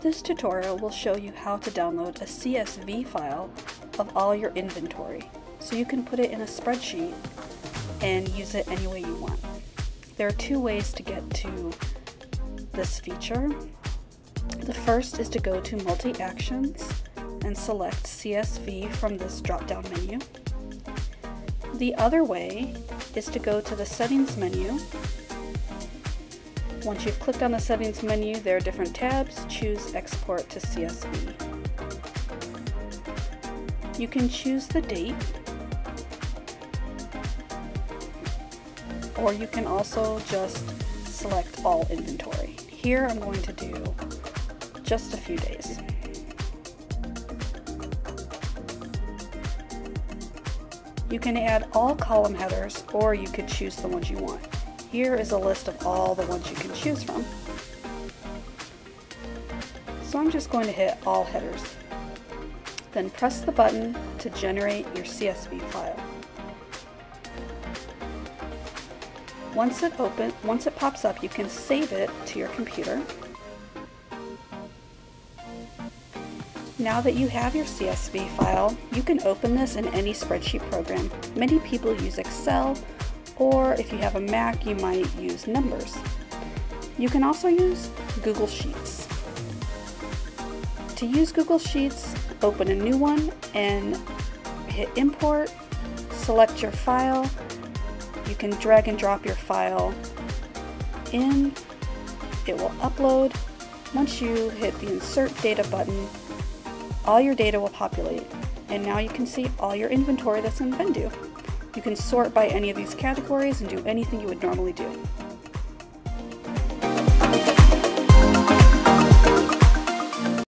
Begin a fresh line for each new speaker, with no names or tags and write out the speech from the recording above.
This tutorial will show you how to download a CSV file of all your inventory so you can put it in a spreadsheet and use it any way you want. There are two ways to get to this feature. The first is to go to Multi-Actions and select CSV from this drop-down menu. The other way is to go to the Settings menu. Once you've clicked on the Settings menu, there are different tabs. Choose Export to CSV. You can choose the date, or you can also just select all inventory. Here I'm going to do just a few days. You can add all column headers or you could choose the ones you want. Here is a list of all the ones you can choose from. So I'm just going to hit all headers. Then press the button to generate your CSV file. Once it open, once it pops up, you can save it to your computer. Now that you have your CSV file, you can open this in any spreadsheet program. Many people use Excel, or if you have a Mac, you might use Numbers. You can also use Google Sheets. To use Google Sheets, open a new one and hit Import, select your file. You can drag and drop your file in. It will upload. Once you hit the Insert Data button, all your data will populate, and now you can see all your inventory that's in Vendoo. You can sort by any of these categories and do anything you would normally do.